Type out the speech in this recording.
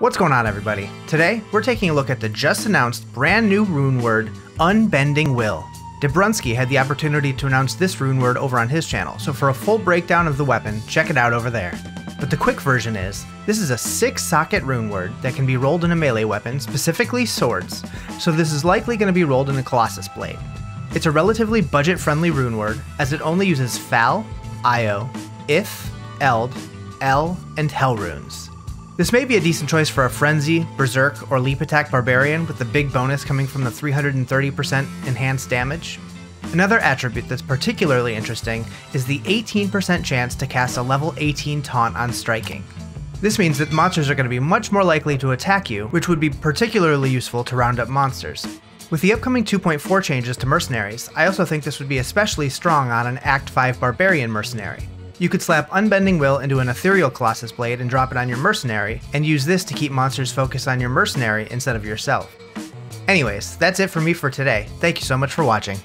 What's going on, everybody? Today, we're taking a look at the just announced brand new rune word, Unbending Will. Dbrunski had the opportunity to announce this rune word over on his channel, so for a full breakdown of the weapon, check it out over there. But the quick version is this is a 6 socket rune word that can be rolled in a melee weapon, specifically swords, so this is likely going to be rolled in a Colossus Blade. It's a relatively budget friendly rune word, as it only uses Fal, Io, Ith, Eld, El, and Hel runes. This may be a decent choice for a Frenzy, Berserk, or Leap Attack Barbarian with the big bonus coming from the 330% enhanced damage. Another attribute that's particularly interesting is the 18% chance to cast a level 18 taunt on striking. This means that monsters are going to be much more likely to attack you, which would be particularly useful to round up monsters. With the upcoming 2.4 changes to mercenaries, I also think this would be especially strong on an Act 5 Barbarian mercenary. You could slap Unbending Will into an Ethereal Colossus Blade and drop it on your Mercenary, and use this to keep monsters focused on your Mercenary instead of yourself. Anyways, that's it for me for today. Thank you so much for watching.